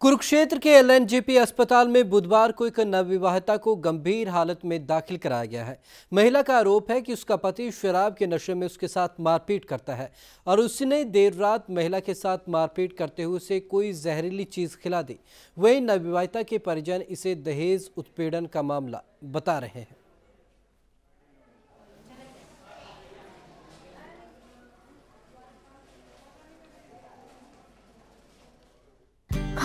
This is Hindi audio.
कुरुक्षेत्र के एलएनजेपी अस्पताल में बुधवार को एक नवविवाहिता को गंभीर हालत में दाखिल कराया गया है। महिला का आरोप है कि उसका पति शराब के नशे में उसके साथ मारपीट करता है और उसने देर रात महिला के साथ मारपीट करते हुए उसे कोई जहरीली चीज़ खिला दी। वहीं नवविवाहिता के परिजन इसे दहेज उत्पीड़न का मामला बता रहे हैं।